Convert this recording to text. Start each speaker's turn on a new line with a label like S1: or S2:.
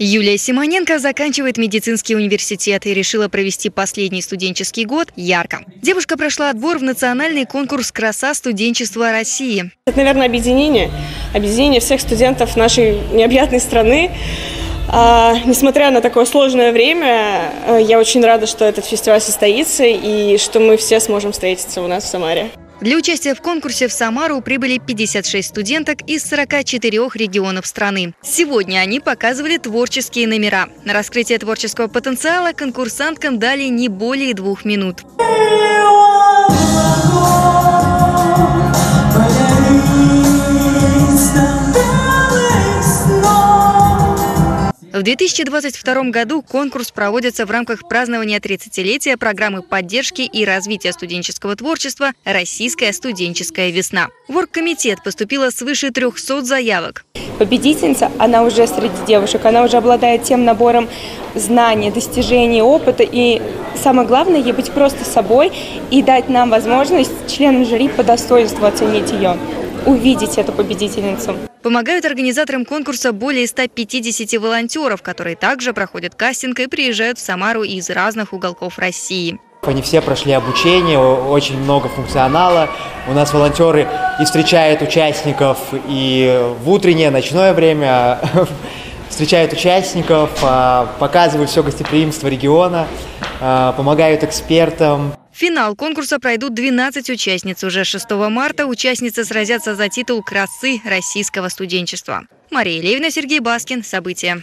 S1: Юлия Симоненко заканчивает медицинский университет и решила провести последний студенческий год ярко. Девушка прошла отбор в национальный конкурс «Краса студенчества России».
S2: Это, наверное, объединение. Объединение всех студентов нашей необъятной страны. А, несмотря на такое сложное время, э, я очень рада, что этот фестиваль состоится и что мы все сможем встретиться у нас в Самаре.
S1: Для участия в конкурсе в Самару прибыли 56 студенток из 44 регионов страны. Сегодня они показывали творческие номера. На раскрытие творческого потенциала конкурсанткам дали не более двух минут. В 2022 году конкурс проводится в рамках празднования 30-летия программы поддержки и развития студенческого творчества «Российская студенческая весна». В оргкомитет поступило свыше 300 заявок.
S2: Победительница, она уже среди девушек, она уже обладает тем набором знаний, достижений, опыта. И самое главное, ей быть просто собой и дать нам возможность, членам жюри, по достоинству оценить ее увидеть эту победительницу.
S1: Помогают организаторам конкурса более 150 волонтеров, которые также проходят кастинг и приезжают в Самару из разных уголков России.
S3: Они все прошли обучение, очень много функционала. У нас волонтеры и встречают участников и в утреннее, ночное время, встречают участников, а, показывают все гостеприимство региона, а, помогают экспертам.
S1: Финал конкурса пройдут 12 участниц. Уже 6 марта участницы сразятся за титул красы российского студенчества. Мария Левина, Сергей Баскин. События.